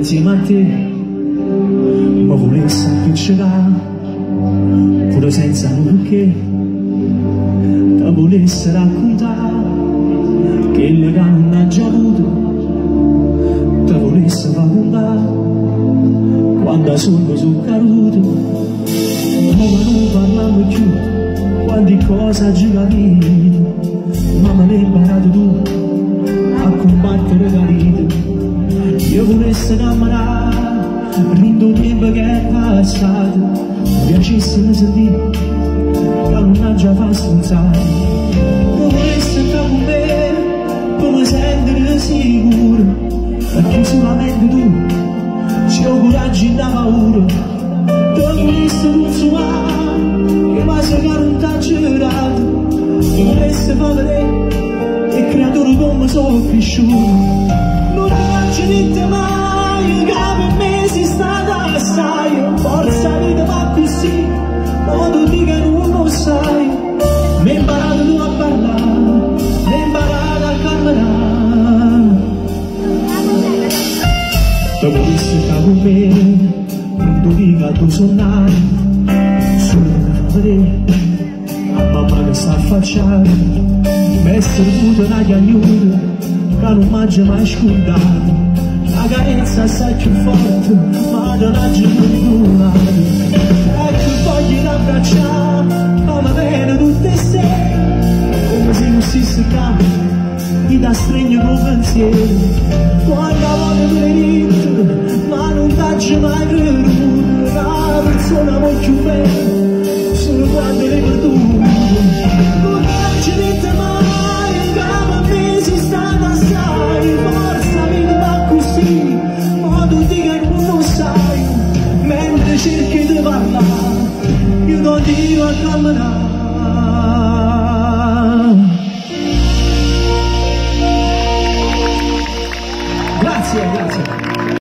insieme a te ma volesse appicciare pure senza un perché ti volesse raccontare che che non ha già avuto ti volesse far quando sono sul caduto ma non parliamo più quante cose giravi ma io volessi innamorare rindo tempo che è passato. Piacesse mi sentire che non ha già io volessi stare con me come sentire sicuro. Perché solamente tu c'è un coraggio e paura te volessi consuare che ma se che non ti ha girato volessi far vedere che creatura come sono cresciuto ci niente mai che per me si stata assai forza vita va così ma tu dica non lo sai. Mi imparato a parlare mi imparato a camminare. Dopo che si sta con me non tu dica tu suonare solo per vedere a mamma che sa affacciare essere avuto una chiagnura che non mangia mai scontato la carezza assai più forte ma non ha giù ecco voglio abbracciare come bene tutte se come se non si seccava mi dà stregno con pensiero quando voglio venire ma non t'aggia mai creduto una persona molto bene solo quando le perduto non cerchi di parlare, io non ti a camminare.